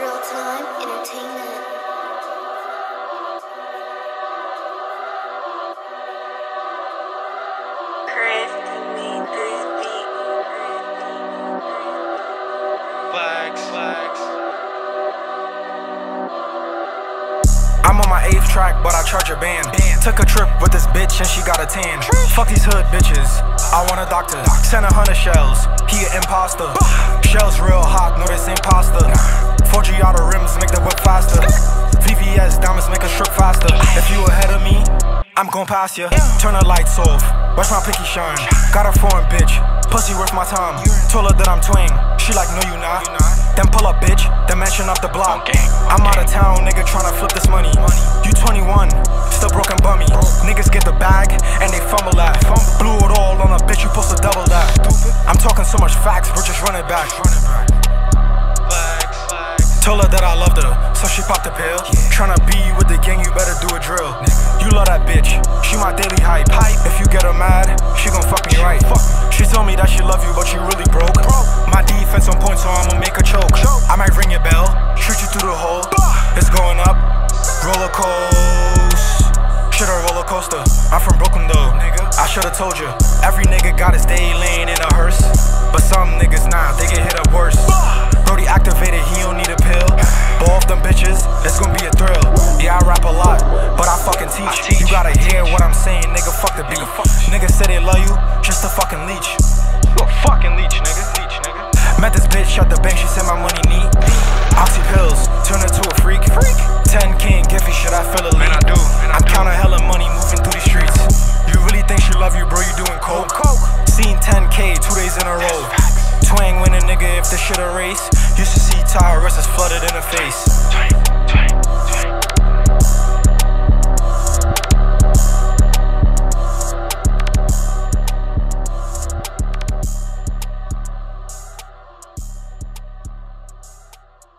Drill Time Entertainment. This beat. Flags, flags. I'm on my eighth track, but I charge a band. Took a trip with this bitch and she got a tan. Fuck these hood bitches. I want a doctor. Send a hundred shells. He an imposter. Shells real hot, no this a strip faster. If you ahead of me, I'm gon' pass ya. Turn the lights off. Watch my pinky shine. Got a foreign bitch. Pussy worth my time. Told her that I'm twang. She like, no you not. Then pull up, bitch. Then mention up the block. I'm out of town, nigga, tryna flip this money. You 21, still broken bummy. Niggas get the bag and they fumble that. Blew it all on a bitch, you supposed to double that. I'm talking so much facts, we're just running back. Told her that I loved her, so she popped the pill. Tryna be with gang, you better do a drill. You love that bitch, she my daily hype. If you get her mad, she gon' fuck me right. She told me that she love you, but you really broke. My defense on point, so I'ma make her choke. I might ring your bell, shoot you through the hole. It's going up, roller coaster. Shit a roller coaster. I'm from Brooklyn though, nigga. I should've told you. Every nigga got his day laying in a hearse, but some niggas nah, they get hit up worse. I rap a lot, but I fucking teach. You gotta hear what I'm saying, nigga. Fuck the beat. Nigga say they love you, just a fucking leech. You a fucking leech, nigga. Leech, nigga. Met this bitch at the bank, she said my money neat. Oxy pills, turn her to a freak. Freak. 10k in Giffy, should I feel a Man, I do. Man, I I'm do. counting hella money moving through the streets. You really think she love you, bro? You doing coke? Coke. Seen 10k two days in a row. Twang win a nigga if the shit a race. Used to see tire wrestles flooded in the face.